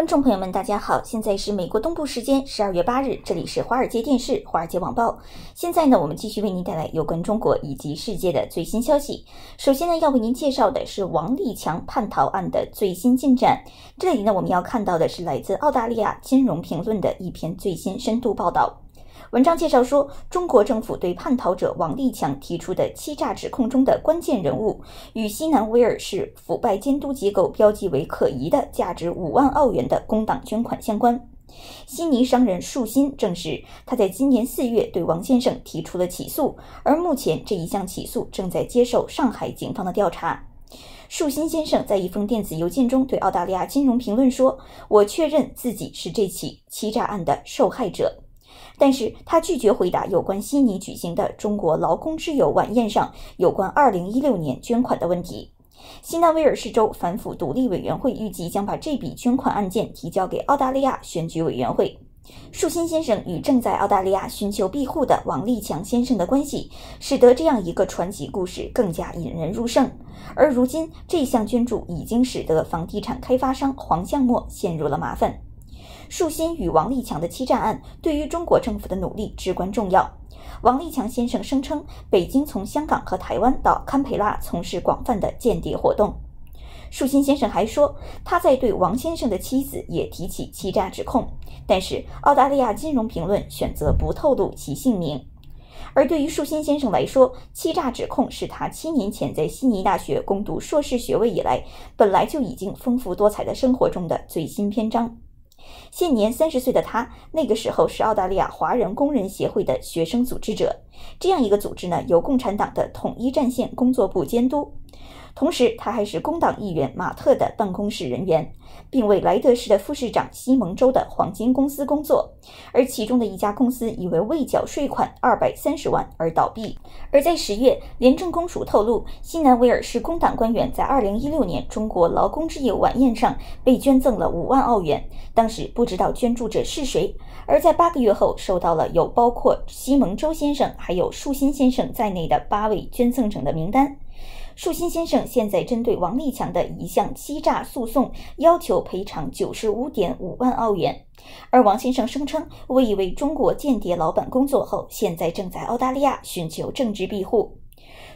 观众朋友们，大家好，现在是美国东部时间十二月八日，这里是华尔街电视、华尔街网报。现在呢，我们继续为您带来有关中国以及世界的最新消息。首先呢，要为您介绍的是王立强叛逃案的最新进展。这里呢，我们要看到的是来自澳大利亚金融评论的一篇最新深度报道。文章介绍说，中国政府对叛逃者王立强提出的欺诈指控中的关键人物，与西南威尔士腐败监督机构标记为可疑的价值五万澳元的工党捐款相关。悉尼商人树新证实，他在今年四月对王先生提出了起诉，而目前这一项起诉正在接受上海警方的调查。树新先生在一封电子邮件中对澳大利亚金融评论说：“我确认自己是这起欺诈案的受害者。”但是他拒绝回答有关悉尼举行的中国劳工之友晚宴上有关2016年捐款的问题。新南威尔士州反腐独立委员会预计将把这笔捐款案件提交给澳大利亚选举委员会。树新先生与正在澳大利亚寻求庇护的王立强先生的关系，使得这样一个传奇故事更加引人入胜。而如今，这项捐助已经使得房地产开发商黄向墨陷入了麻烦。树新与王立强的欺诈案对于中国政府的努力至关重要。王立强先生声称，北京从香港和台湾到堪培拉从事广泛的间谍活动。树新先生还说，他在对王先生的妻子也提起欺诈指控，但是澳大利亚金融评论选择不透露其姓名。而对于树新先生来说，欺诈指控是他七年前在悉尼大学攻读硕士学位以来，本来就已经丰富多彩的生活中的最新篇章。现年三十岁的他，那个时候是澳大利亚华人工人协会的学生组织者。这样一个组织呢，由共产党的统一战线工作部监督。同时，他还是工党议员马特的办公室人员，并为莱德市的副市长西蒙州的黄金公司工作。而其中的一家公司因为未缴税款二百三十万而倒闭。而在十月，廉政公署透露，西南威尔士工党官员在二零一六年中国劳工之友晚宴上被捐赠了五万澳元，当时不知道捐助者是谁。而在八个月后，收到了有包括西蒙州先生还有树新先生在内的八位捐赠者的名单。树新先生现在针对王立强的一项欺诈诉讼，要求赔偿九十五点五万澳元。而王先生声称，为一位中国间谍老板工作后，现在正在澳大利亚寻求政治庇护。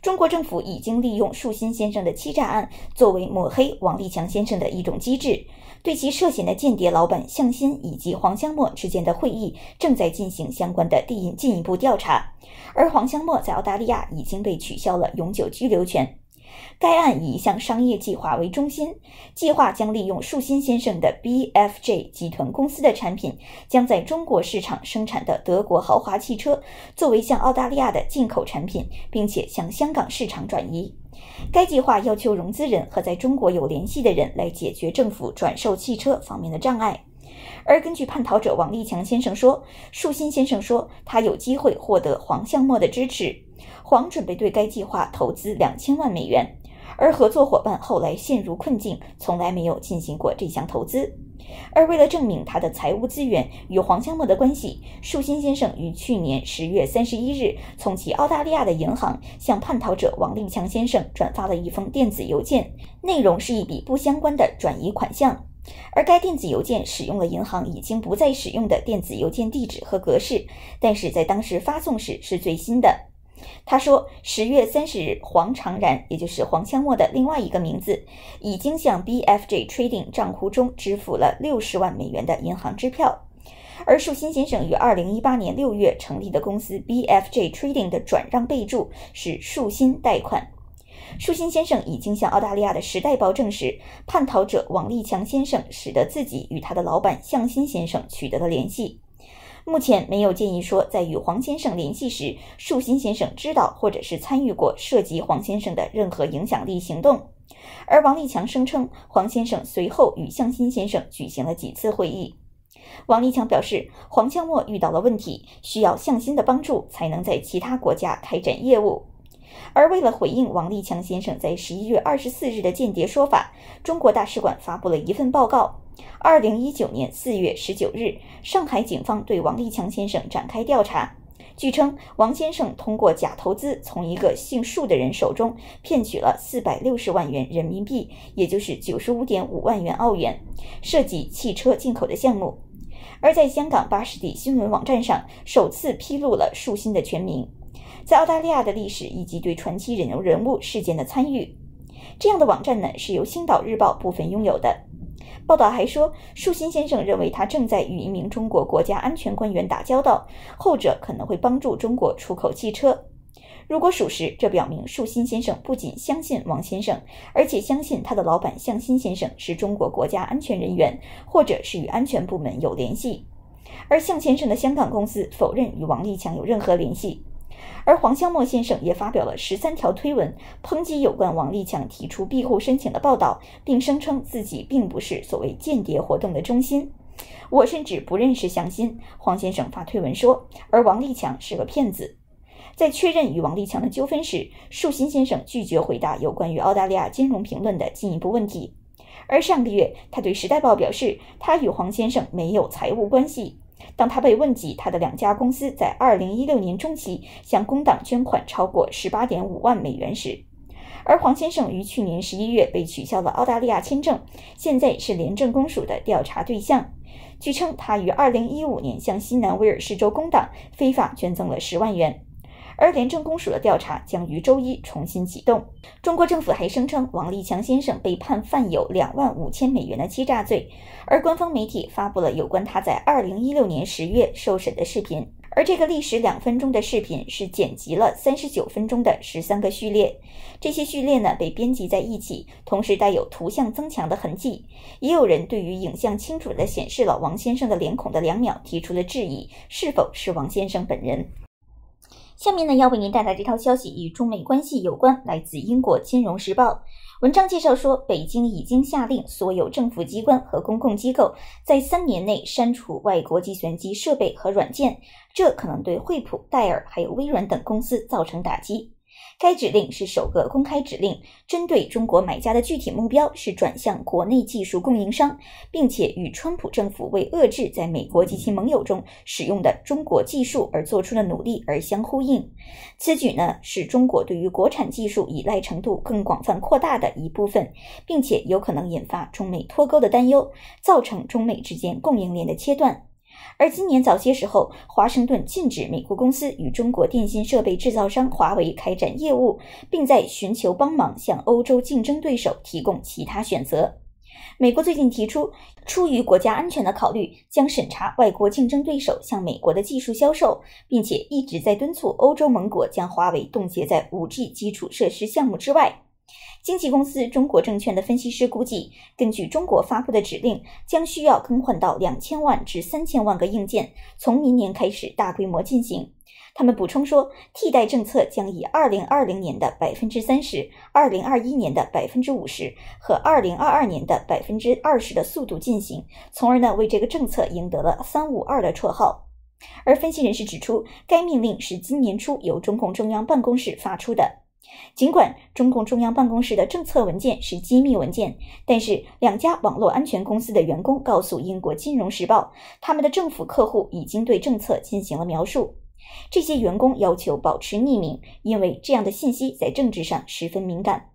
中国政府已经利用树新先生的欺诈案作为抹黑王立强先生的一种机制，对其涉嫌的间谍老板向新以及黄香墨之间的会议正在进行相关的第进一步调查。而黄香墨在澳大利亚已经被取消了永久居留权。该案以一项商业计划为中心，计划将利用树新先生的 BFJ 集团公司的产品，将在中国市场生产的德国豪华汽车作为向澳大利亚的进口产品，并且向香港市场转移。该计划要求融资人和在中国有联系的人来解决政府转售汽车方面的障碍。而根据叛逃者王立强先生说，树新先生说他有机会获得黄向墨的支持。黄准备对该计划投资两千万美元，而合作伙伴后来陷入困境，从来没有进行过这项投资。而为了证明他的财务资源与黄香墨的关系，树新先生于去年十月三十一日从其澳大利亚的银行向叛逃者王令强先生转发了一封电子邮件，内容是一笔不相关的转移款项。而该电子邮件使用了银行已经不再使用的电子邮件地址和格式，但是在当时发送时是最新的。他说，十月三十日，黄长然，也就是黄香墨的另外一个名字，已经向 BFJ Trading 账户中支付了六十万美元的银行支票。而树新先生于二零一八年六月成立的公司 BFJ Trading 的转让备注是树新贷款。树新先生已经向澳大利亚的《时代报》证实，叛逃者王立强先生使得自己与他的老板向新先生取得了联系。目前没有建议说，在与黄先生联系时，树新先生知道或者是参与过涉及黄先生的任何影响力行动。而王立强声称，黄先生随后与向新先生举行了几次会议。王立强表示，黄向墨遇到了问题，需要向新的帮助才能在其他国家开展业务。而为了回应王立强先生在十一月二十四日的间谍说法，中国大使馆发布了一份报告。二零一九年四月十九日，上海警方对王立强先生展开调查。据称，王先生通过假投资从一个姓树的人手中骗取了四百六十万元人民币，也就是九十五点五万元澳元，涉及汽车进口的项目。而在香港巴士底新闻网站上，首次披露了树新的全名，在澳大利亚的历史以及对传奇人人物事件的参与。这样的网站呢，是由《星岛日报》部分拥有的。报道还说，树新先生认为他正在与一名中国国家安全官员打交道，后者可能会帮助中国出口汽车。如果属实，这表明树新先生不仅相信王先生，而且相信他的老板向新先生是中国国家安全人员，或者是与安全部门有联系。而向先生的香港公司否认与王立强有任何联系。而黄香墨先生也发表了十三条推文，抨击有关王立强提出庇护申请的报道，并声称自己并不是所谓间谍活动的中心。我甚至不认识向新，黄先生发推文说，而王立强是个骗子。在确认与王立强的纠纷时，树新先生拒绝回答有关于澳大利亚金融评论的进一步问题。而上个月，他对《时代报》表示，他与黄先生没有财务关系。当他被问及他的两家公司在2016年中期向工党捐款超过18.5万美元时，而黄先生于去年十一月被取消了澳大利亚签证，现在是廉政公署的调查对象。据称，他于二零一五年向新南威尔士州工党非法捐赠了十万元。而廉政公署的调查将于周一重新启动。中国政府还声称，王立强先生被判犯有两万五千美元的欺诈罪。而官方媒体发布了有关他在二零一六年十月受审的视频。而这个历时两分钟的视频是剪辑了三十九分钟的十三个序列。这些序列呢被编辑在一起，同时带有图像增强的痕迹。也有人对于影像清楚地显示了王先生的脸孔的两秒提出了质疑：是否是王先生本人？下面呢，要为您带来这条消息，与中美关系有关，来自英国《金融时报》。文章介绍说，北京已经下令所有政府机关和公共机构在三年内删除外国计算机设备和软件，这可能对惠普、戴尔还有微软等公司造成打击。该指令是首个公开指令，针对中国买家的具体目标是转向国内技术供应商，并且与川普政府为遏制在美国及其盟友中使用的中国技术而做出的努力而相呼应。此举呢，是中国对于国产技术依赖程度更广泛扩大的一部分，并且有可能引发中美脱钩的担忧，造成中美之间供应链的切断。而今年早些时候，华盛顿禁止美国公司与中国电信设备制造商华为开展业务，并在寻求帮忙向欧洲竞争对手提供其他选择。美国最近提出，出于国家安全的考虑，将审查外国竞争对手向美国的技术销售，并且一直在敦促欧洲盟国将华为冻结在 5G 基础设施项目之外。经纪公司中国证券的分析师估计，根据中国发布的指令，将需要更换到两千万至三千万个硬件，从明年开始大规模进行。他们补充说，替代政策将以二零二零年的百分之三十、二零二一年的百分之五十和二零二二年的百分之二十的速度进行，从而呢为这个政策赢得了“三五二”的绰号。而分析人士指出，该命令是今年初由中共中央办公室发出的。尽管中共中央办公室的政策文件是机密文件，但是两家网络安全公司的员工告诉英国《金融时报》，他们的政府客户已经对政策进行了描述。这些员工要求保持匿名，因为这样的信息在政治上十分敏感。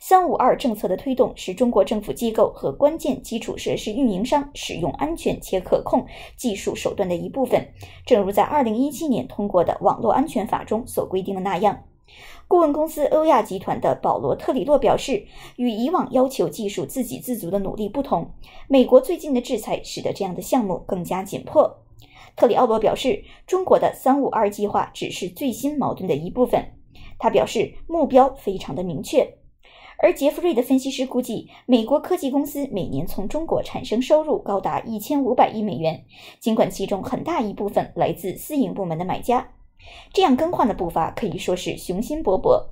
三五二政策的推动是中国政府机构和关键基础设施运营商使用安全且可控技术手段的一部分，正如在二零一七年通过的网络安全法中所规定的那样。顾问公司欧亚集团的保罗·特里洛表示，与以往要求技术自给自足的努力不同，美国最近的制裁使得这样的项目更加紧迫。特里奥罗表示，中国的“三五二”计划只是最新矛盾的一部分。他表示，目标非常的明确。而杰弗瑞的分析师估计，美国科技公司每年从中国产生收入高达一千五百亿美元，尽管其中很大一部分来自私营部门的买家。这样更换的步伐可以说是雄心勃勃。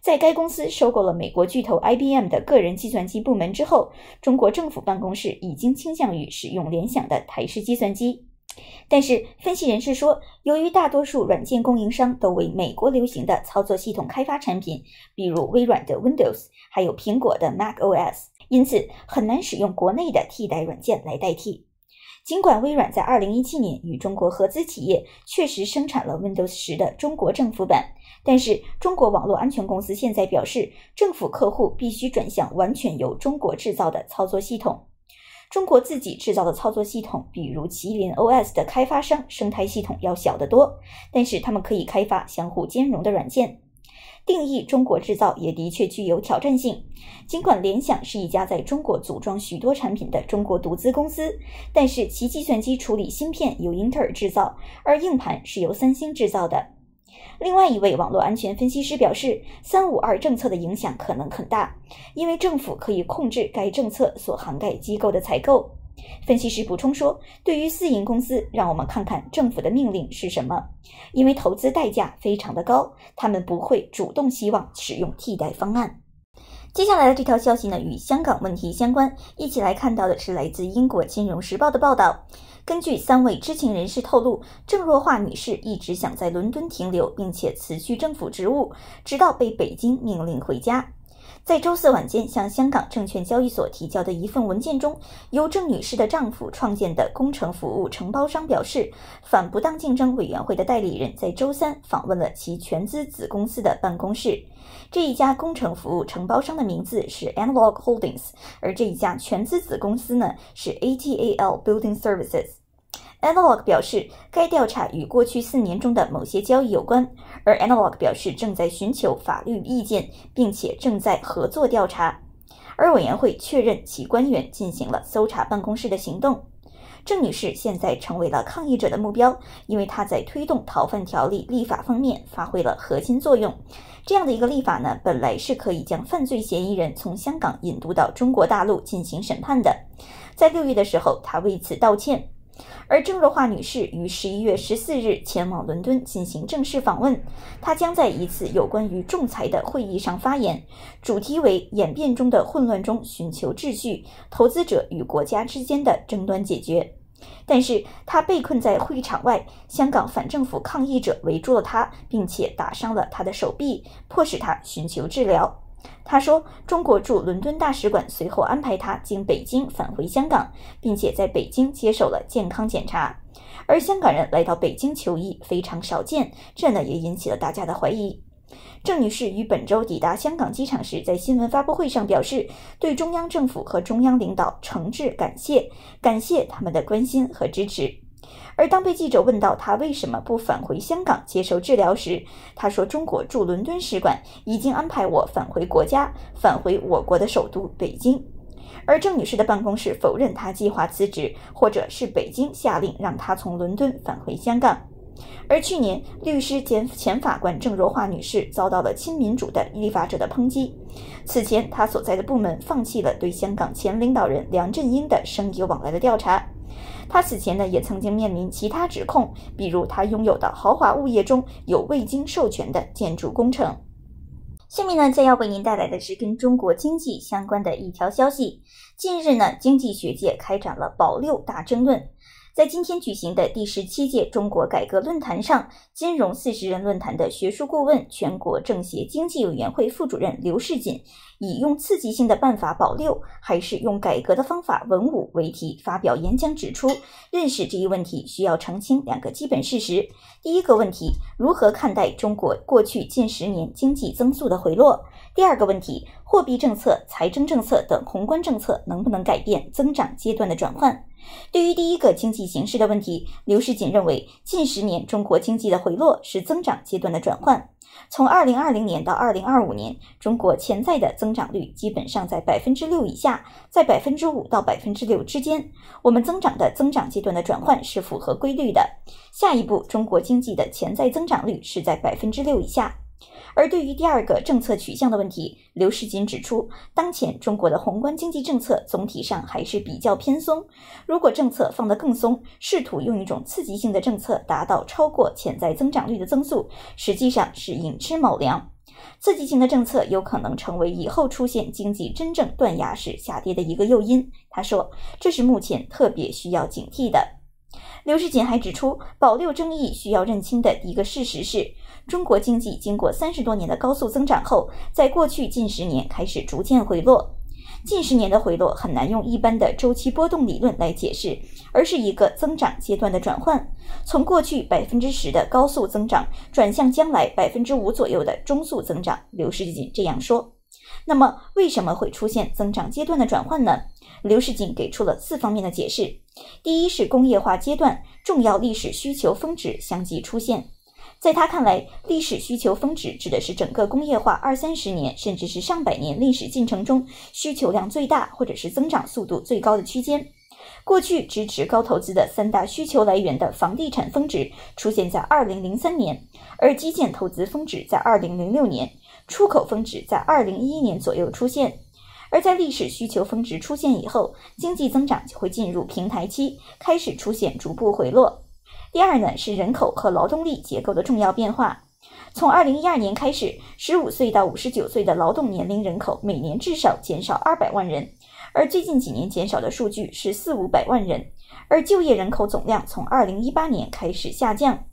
在该公司收购了美国巨头 IBM 的个人计算机部门之后，中国政府办公室已经倾向于使用联想的台式计算机。但是，分析人士说，由于大多数软件供应商都为美国流行的操作系统开发产品，比如微软的 Windows，还有苹果的 Mac OS，因此很难使用国内的替代软件来代替。尽管微软在2017年与中国合资企业确实生产了 Windows 10的中国政府版，但是中国网络安全公司现在表示，政府客户必须转向完全由中国制造的操作系统。中国自己制造的操作系统，比如麒麟 OS 的开发商生态系统要小得多，但是他们可以开发相互兼容的软件。定义中国制造也的确具有挑战性。尽管联想是一家在中国组装许多产品的中国独资公司，但是其计算机处理芯片由英特尔制造，而硬盘是由三星制造的。另外一位网络安全分析师表示，三五二政策的影响可能很大，因为政府可以控制该政策所涵盖机构的采购。分析师补充说：“对于私营公司，让我们看看政府的命令是什么。因为投资代价非常的高，他们不会主动希望使用替代方案。”接下来的这条消息呢，与香港问题相关。一起来看到的是来自英国《金融时报》的报道。根据三位知情人士透露，郑若骅女士一直想在伦敦停留，并且辞去政府职务，直到被北京命令回家。在周四晚间向香港证券交易所提交的一份文件中，由郑女士的丈夫创建的工程服务承包商表示，反不当竞争委员会的代理人在周三访问了其全资子公司的办公室。这一家工程服务承包商的名字是 Analog Holdings，而这一家全资子公司呢是 ATAL Building Services。Analog 表示，该调查与过去四年中的某些交易有关，而 Analog 表示正在寻求法律意见，并且正在合作调查。而委员会确认其官员进行了搜查办公室的行动。郑女士现在成为了抗议者的目标，因为她在推动逃犯条例立法方面发挥了核心作用。这样的一个立法呢，本来是可以将犯罪嫌疑人从香港引渡到中国大陆进行审判的。在六月的时候，她为此道歉。而郑若骅女士于十一月十四日前往伦敦进行正式访问，她将在一次有关于仲裁的会议上发言，主题为“演变中的混乱中寻求秩序，投资者与国家之间的争端解决”。但是她被困在会场外，香港反政府抗议者围住了她，并且打伤了她的手臂，迫使她寻求治疗。他说，中国驻伦敦大使馆随后安排他经北京返回香港，并且在北京接受了健康检查。而香港人来到北京求医非常少见，这呢也引起了大家的怀疑。郑女士于本周抵达香港机场时，在新闻发布会上表示，对中央政府和中央领导诚挚感谢，感谢他们的关心和支持。而当被记者问到他为什么不返回香港接受治疗时，他说：“中国驻伦敦使馆已经安排我返回国家，返回我国的首都北京。”而郑女士的办公室否认她计划辞职，或者是北京下令让她从伦敦返回香港。而去年，律师兼前法官郑若骅女士遭到了亲民主的立法者的抨击。此前，她所在的部门放弃了对香港前领导人梁振英的生意往来的调查。他此前呢，也曾经面临其他指控，比如他拥有的豪华物业中有未经授权的建筑工程。下面呢，将要为您带来的是跟中国经济相关的一条消息。近日呢，经济学界开展了“保六大”争论。在今天举行的第十七届中国改革论坛上，金融四十人论坛的学术顾问、全国政协经济委员会副主任刘世锦，以“用刺激性的办法保六，还是用改革的方法稳五”为题发表演讲，指出，认识这一问题需要澄清两个基本事实。第一个问题，如何看待中国过去近十年经济增速的回落？第二个问题，货币政策、财政政策等宏观政策能不能改变增长阶段的转换？对于第一个经济形势的问题，刘世锦认为，近十年中国经济的回落是增长阶段的转换。从二零二零年到二零二五年，中国潜在的增长率基本上在百分之六以下，在百分之五到百分之六之间。我们增长的增长阶段的转换是符合规律的。下一步，中国经济的潜在增长率是在百分之六以下。而对于第二个政策取向的问题，刘世锦指出，当前中国的宏观经济政策总体上还是比较偏松。如果政策放得更松，试图用一种刺激性的政策达到超过潜在增长率的增速，实际上是寅吃卯粮。刺激性的政策有可能成为以后出现经济真正断崖式下跌的一个诱因。他说，这是目前特别需要警惕的。刘世锦还指出，保六争议需要认清的一个事实是。中国经济经过三十多年的高速增长后，在过去近十年开始逐渐回落。近十年的回落很难用一般的周期波动理论来解释，而是一个增长阶段的转换，从过去百分之十的高速增长转向将来百分之五左右的中速增长。刘世锦这样说。那么，为什么会出现增长阶段的转换呢？刘世锦给出了四方面的解释。第一是工业化阶段重要历史需求峰值相继出现。在他看来，历史需求峰值指的是整个工业化二三十年，甚至是上百年历史进程中需求量最大或者是增长速度最高的区间。过去支持高投资的三大需求来源的房地产峰值出现在二零零三年，而基建投资峰值在二零零六年，出口峰值在二零一一年左右出现。而在历史需求峰值出现以后，经济增长就会进入平台期，开始出现逐步回落。第二呢，是人口和劳动力结构的重要变化。从二零一二年开始，十五岁到五十九岁的劳动年龄人口每年至少减少二百万人，而最近几年减少的数据是四五百万人。而就业人口总量从二零一八年开始下降。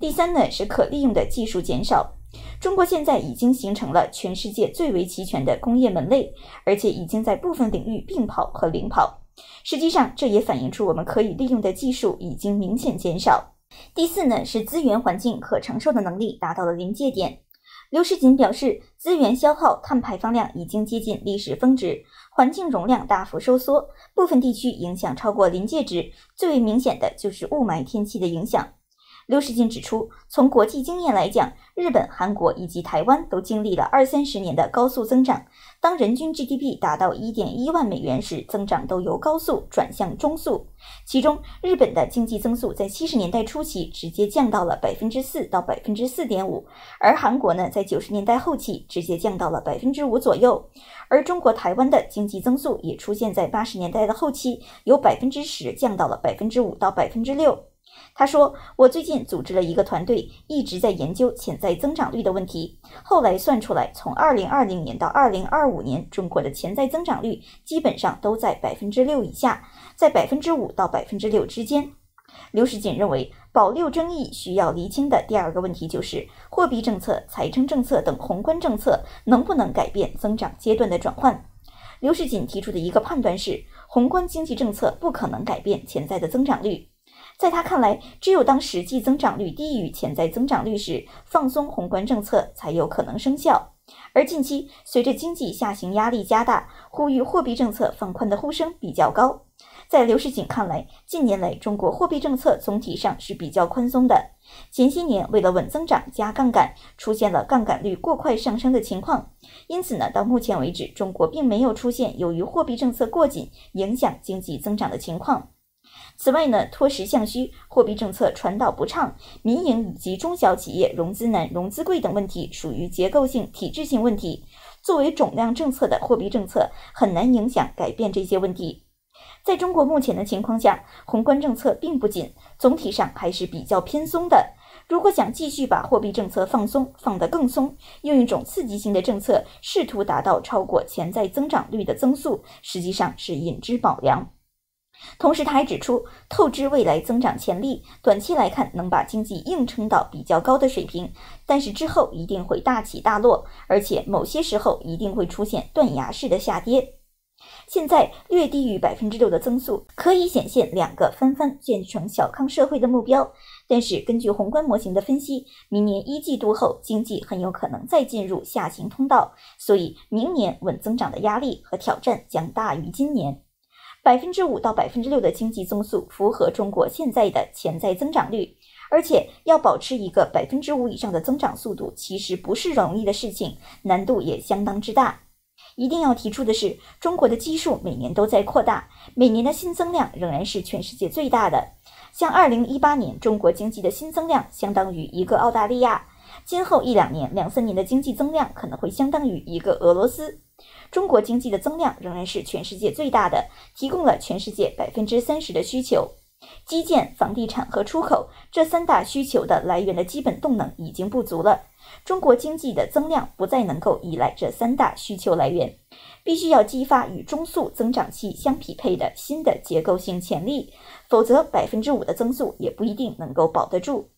第三呢，是可利用的技术减少。中国现在已经形成了全世界最为齐全的工业门类，而且已经在部分领域并跑和领跑。实际上，这也反映出我们可以利用的技术已经明显减少。第四呢，是资源环境可承受的能力达到了临界点。刘世锦表示，资源消耗、碳排放量已经接近历史峰值，环境容量大幅收缩，部分地区影响超过临界值。最为明显的就是雾霾天气的影响。刘世锦指出，从国际经验来讲，日本、韩国以及台湾都经历了二三十年的高速增长。当人均 GDP 达到一点一万美元时，增长都由高速转向中速。其中，日本的经济增速在七十年代初期直接降到了百分之四到百分之四点五，而韩国呢，在九十年代后期直接降到了百分之五左右。而中国台湾的经济增速也出现在八十年代的后期，由百分之十降到了百分之五到百分之六。他说：“我最近组织了一个团队，一直在研究潜在增长率的问题。后来算出来，从2020年到2025年，中国的潜在增长率基本上都在百分之六以下，在百分之五到百分之六之间。”刘世锦认为，保六争议需要厘清的第二个问题就是货币政策、财政政策等宏观政策能不能改变增长阶段的转换。刘世锦提出的一个判断是，宏观经济政策不可能改变潜在的增长率。在他看来，只有当实际增长率低于潜在增长率时，放松宏观政策才有可能生效。而近期随着经济下行压力加大，呼吁货币政策放宽的呼声比较高。在刘世锦看来，近年来中国货币政策总体上是比较宽松的。前些年为了稳增长加杠杆，出现了杠杆率过快上升的情况。因此呢，到目前为止，中国并没有出现由于货币政策过紧影响经济增长的情况。此外呢，脱实向虚、货币政策传导不畅、民营以及中小企业融资难、融资贵等问题，属于结构性、体制性问题。作为总量政策的货币政策，很难影响改变这些问题。在中国目前的情况下，宏观政策并不紧，总体上还是比较偏松的。如果想继续把货币政策放松，放得更松，用一种刺激性的政策，试图达到超过潜在增长率的增速，实际上是引之保良。同时，他还指出，透支未来增长潜力，短期来看能把经济硬撑到比较高的水平，但是之后一定会大起大落，而且某些时候一定会出现断崖式的下跌。现在略低于百分之六的增速，可以显现两个纷纷建成小康社会的目标，但是根据宏观模型的分析，明年一季度后经济很有可能再进入下行通道，所以明年稳增长的压力和挑战将大于今年。百分之五到百分之六的经济增速符合中国现在的潜在增长率，而且要保持一个百分之五以上的增长速度，其实不是容易的事情，难度也相当之大。一定要提出的是，中国的基数每年都在扩大，每年的新增量仍然是全世界最大的。像二零一八年，中国经济的新增量相当于一个澳大利亚，今后一两年、两三年的经济增量可能会相当于一个俄罗斯。中国经济的增量仍然是全世界最大的，提供了全世界百分之三十的需求。基建、房地产和出口这三大需求的来源的基本动能已经不足了。中国经济的增量不再能够依赖这三大需求来源，必须要激发与中速增长期相匹配的新的结构性潜力，否则百分之五的增速也不一定能够保得住。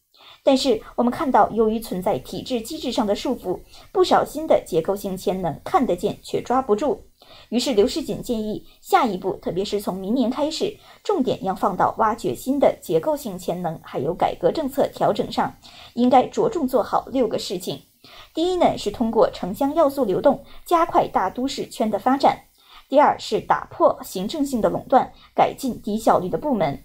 但是我们看到，由于存在体制机制上的束缚，不少新的结构性潜能看得见却抓不住。于是刘世锦建议，下一步，特别是从明年开始，重点要放到挖掘新的结构性潜能，还有改革政策调整上，应该着重做好六个事情。第一呢，是通过城乡要素流动，加快大都市圈的发展；第二是打破行政性的垄断，改进低效率的部门；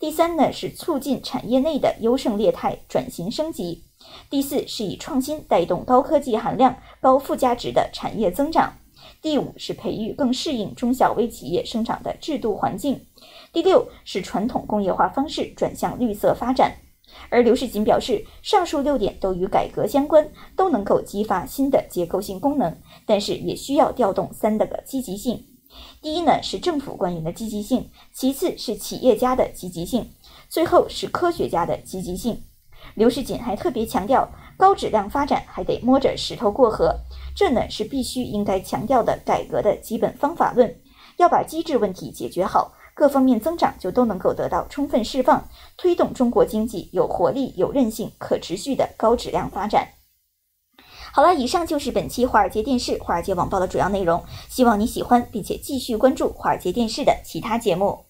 第三呢，是促进产业内的优胜劣汰转型升级；第四是以创新带动高科技含量、高附加值的产业增长。第五是培育更适应中小微企业生长的制度环境，第六是传统工业化方式转向绿色发展。而刘世锦表示，上述六点都与改革相关，都能够激发新的结构性功能，但是也需要调动三的个积极性。第一呢是政府官员的积极性，其次是企业家的积极性，最后是科学家的积极性。刘世锦还特别强调，高质量发展还得摸着石头过河。这呢是必须应该强调的改革的基本方法论，要把机制问题解决好，各方面增长就都能够得到充分释放，推动中国经济有活力、有韧性、可持续的高质量发展。好了，以上就是本期华尔街电视、华尔街网报的主要内容，希望你喜欢，并且继续关注华尔街电视的其他节目。